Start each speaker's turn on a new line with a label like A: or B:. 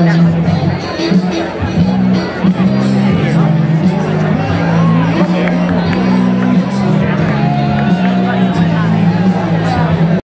A: Gracias.